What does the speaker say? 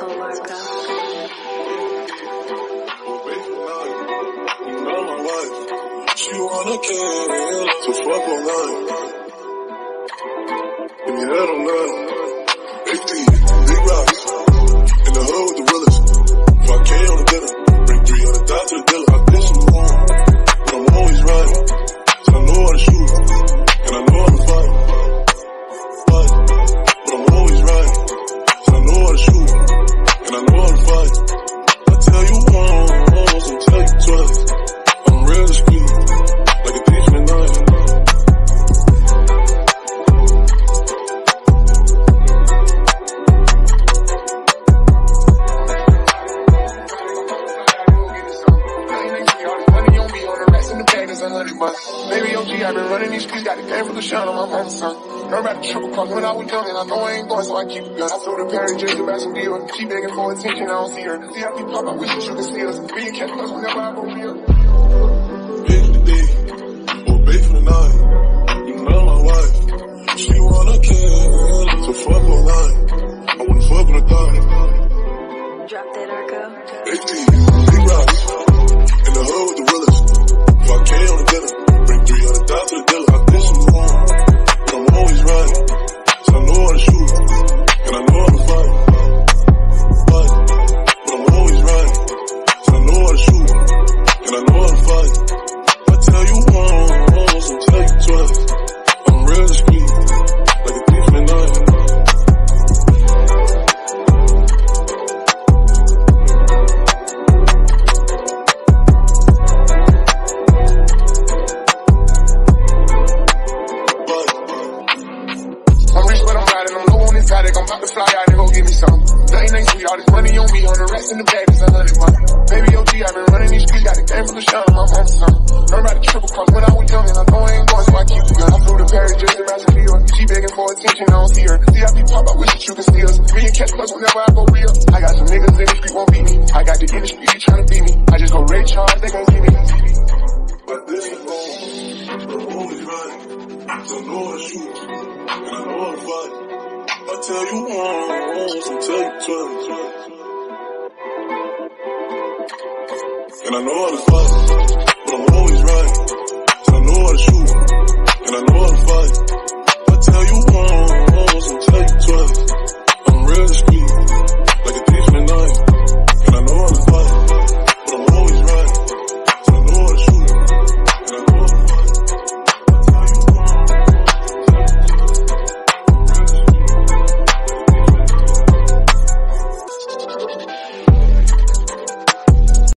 soul work up. You she wanna kill, so fuck all night. Give me that all night. Big D, big rocks, in the hood with the realest. 5K on the dinner, bring 300 to the Baby OG, I've been running these streets, got the game from the shine on my mama's son. Heard about the triple cross when I was young, and I know I ain't going, so I keep it gun. I threw the pair of J's about some deal. She begging for attention, I don't see her. See how we pop, I wish that you could see us. Me and catch us whenever I go real. Big for the day, or big for the night. You know my wife, she wanna kill, so fuck online. I wanna fuck with a thigh. Drop that Arco. 18, I'm on. I'm about to fly out and go give me some. Nothing ain't sweet. All this money on me. On the rest in the bag is a hundred money. Baby OG, I've been running these streets. Got the game from the on my mama's son. Heard about the triple cross when I was young, and I know I ain't going, so I keep the gun. I flew the Paris just to match the deal. She begging for attention, I don't see her. See I be pop, I wish that you could see us. Me and catch plus whenever I go real. I got some niggas in the street won't beat me. I got the industry trying to beat me. I just go Ray Charles, they gon' see me. But this is home, I'm always right. So I know to shoot, and I know to fight tell you once, I tell you twice. And I know how to fight, but I'm always right. And I know how to shoot, and I know how to fight.